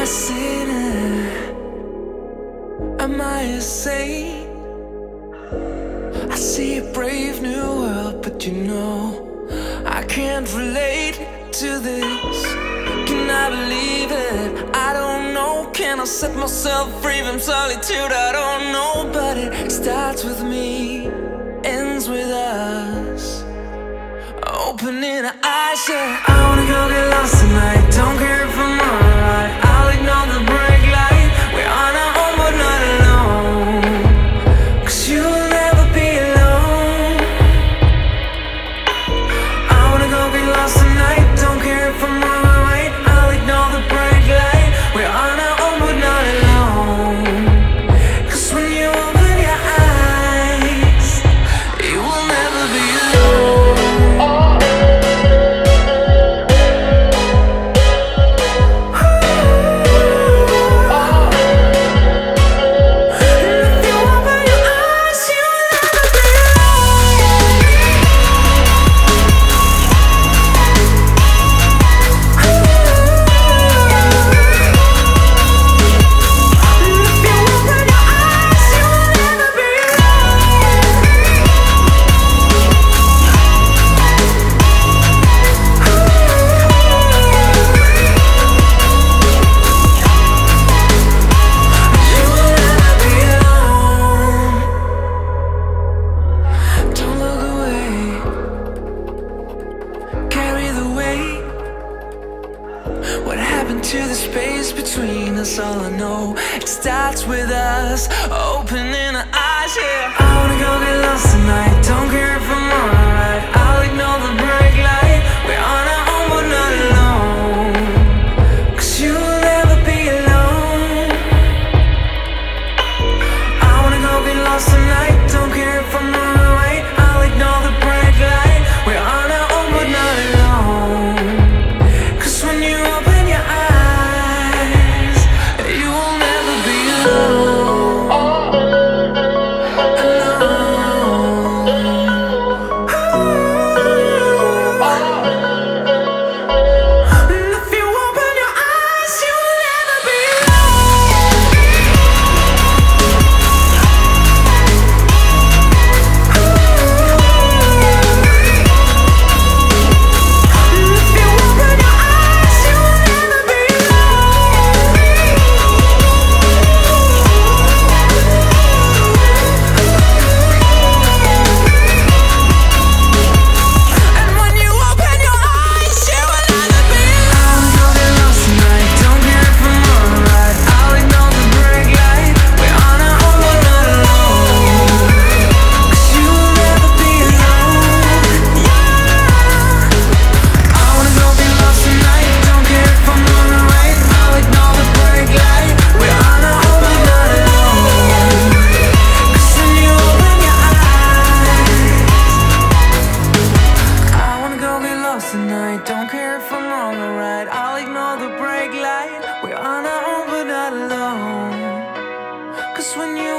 I a sinner? Am I a saint? I see a brave new world, but you know I can't relate to this. Can I believe it? I don't know. Can I set myself free from solitude? I don't know, but it starts with me, ends with us. Opening our eyes, yeah. I wanna go get lost tonight. What happened to the space between us? All I know, it starts with us opening our eyes, yeah. Tonight, don't care if I'm wrong or right I'll ignore the brake light. We're on our own but not alone. Cause when you